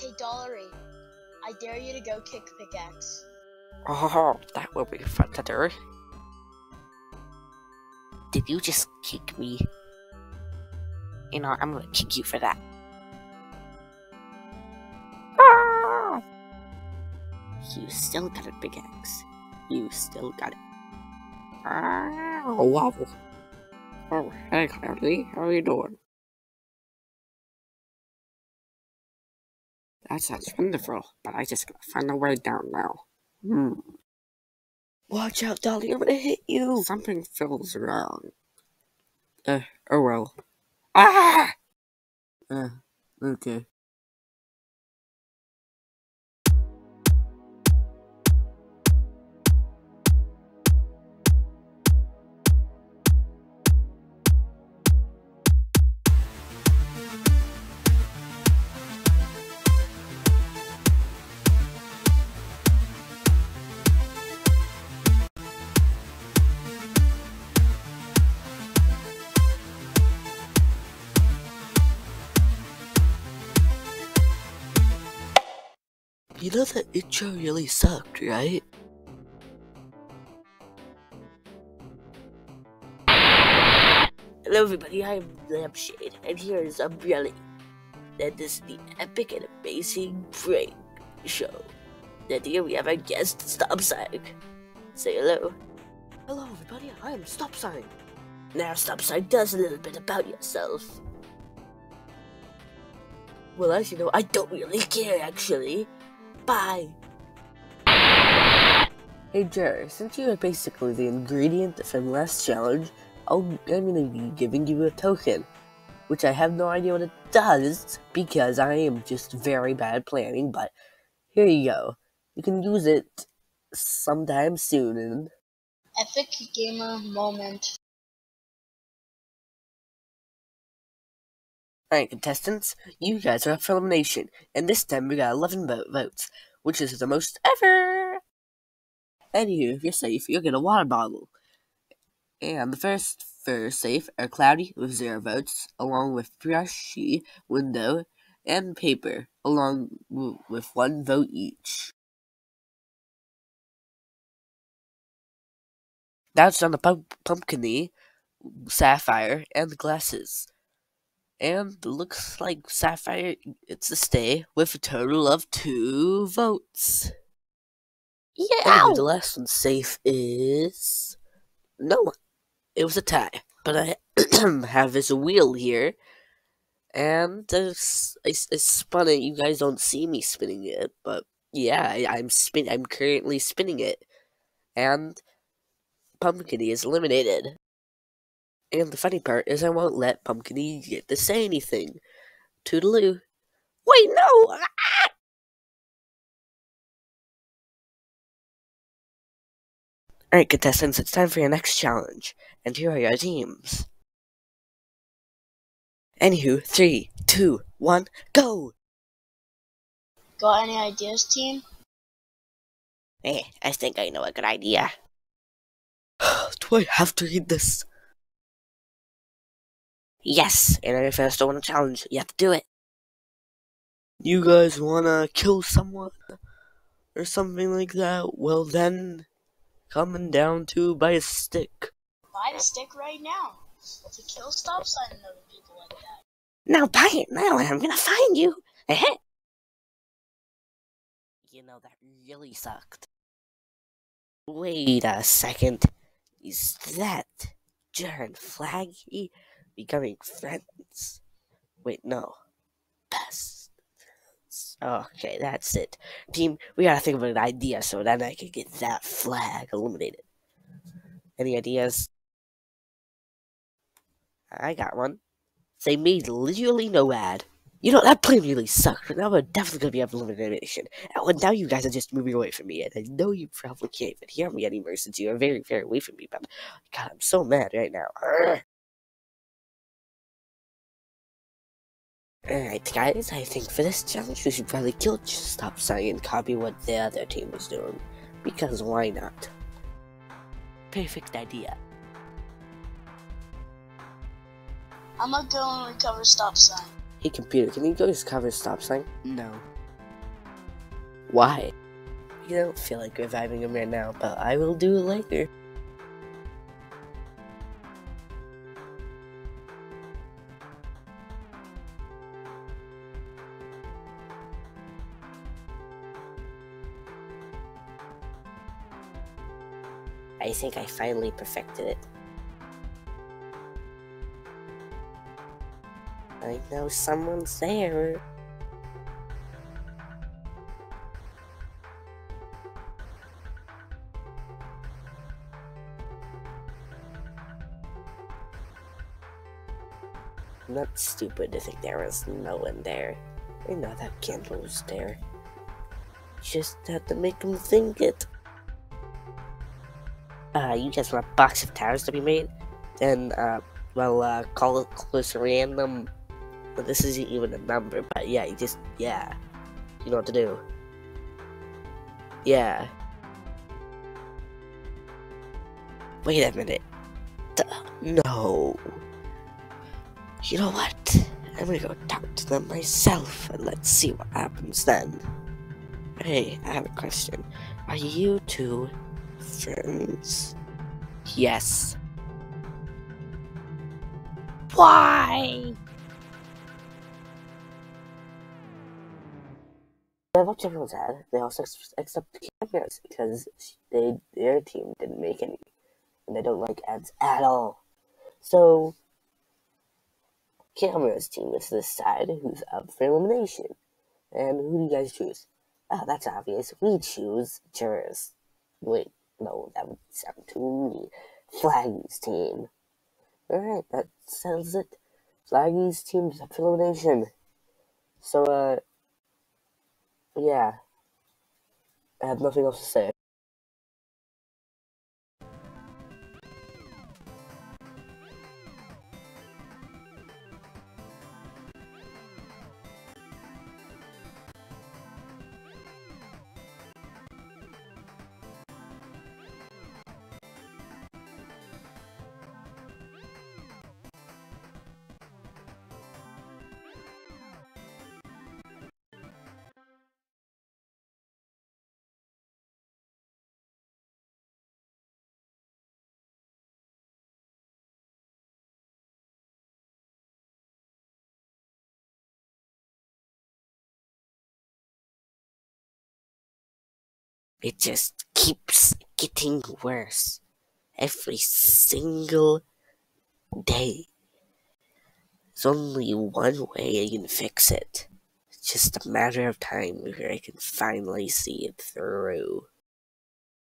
Hey, Dollary, I dare you to go kick Pickaxe. Oh, that will be fun to do. Did you just kick me? You know, I'm gonna kick you for that. Ah! You still got it, Big Axe. You still got it. Ah, wow. Oh, hey, Cloudy. How are you doing? That sounds wonderful, but I just gotta find a way down now. Hmm. Watch out, Dolly, I'm gonna hit you! Something feels wrong. Uh, oh well. Ah! Uh, okay. You know that intro really sucked, right? Hello everybody, I'm Lampshade, and here is Umbrella. And this is the epic and amazing prank show. And here we have our guest, Stop Sign. Say hello. Hello everybody, I am Stop Sign. Now Stop Sign, tell us a little bit about yourself. Well, as you know, I don't really care actually. Bye. Hey Jerry, since you are basically the ingredient from last challenge, I'll, I'm gonna be giving you a token, which I have no idea what it does because I am just very bad at planning. But here you go. You can use it sometime soon. And Epic gamer moment. Alright, contestants, you guys are up for elimination, and this time we got 11 vo- votes, which is the most ever! Anywho, if you're safe, you'll get a water bottle. And the first for safe are Cloudy with 0 votes, along with Brushy, Window, and Paper, along with 1 vote each. That's on the pump- Pumpkiny, Sapphire, and the Glasses and looks like Sapphire gets to stay with a total of two votes. Yeah. Anyway, the last one safe is no one. It was a tie, but I have this wheel here, and I, I spun it. You guys don't see me spinning it, but yeah, I, I'm spin. I'm currently spinning it, and Pumpkiny is eliminated. And the funny part is I won't let Pumpkiny get to say anything. Toodaloo. Wait, no! Ah! Alright, contestants, it's time for your next challenge. And here are your teams. Anywho, three, two, one, go! Got any ideas, team? Eh, I think I know a good idea. Do I have to read this? Yes, and if I still want to challenge, you have to do it. You guys wanna kill someone? Or something like that? Well then, coming down to by a stick. Buy the stick right now. To kill stop sign and other people like that. Now buy it now and I'm gonna find you. You know, that really sucked. Wait a second. Is that Jaren Flaggy becoming friends? Wait, no. Best. Okay, that's it. Team, we gotta think of an idea so then I can get that flag eliminated. Any ideas? I got one. They made literally no ad. You know, that plan really sucked, but now we're definitely gonna be up elimination. And now you guys are just moving away from me, and I know you probably can't even hear me anymore since you are very, very away from me, but God, I'm so mad right now. Urgh. Alright, guys, I think for this challenge we should probably kill just stop sign and copy what the other team was doing. Because why not? Perfect idea. I'm gonna go and recover stop sign. Hey computer, can you go just cover stop sign? No. Why? You don't feel like reviving him right now, but I will do it later. I think I finally perfected it. I know someone's there. Not stupid to think there was no one there. I know that candle was there. Just had to make him think it. Uh, you guys want a box of towers to be made? Then, uh, well, uh, call it close random. Well, this isn't even a number, but yeah, you just, yeah. You know what to do. Yeah. Wait a minute. Duh, no. You know what? I'm gonna go talk to them myself and let's see what happens then. Hey, I have a question. Are you two friends? Yes. Why? I watched everyone's ad. They also accept cameras because they their team didn't make any, and they don't like ads at all. So Camera's team is this side who's up for elimination. And who do you guys choose? Oh, that's obvious. We choose jurors. Wait, no, that would sound too mean. Flaggy's team. Alright, that settles it. Flaggy's team is up for. So, uh, yeah. I have nothing else to say. It just keeps getting worse every single day. There's only one way I can fix it. It's just a matter of time before I can finally see it through.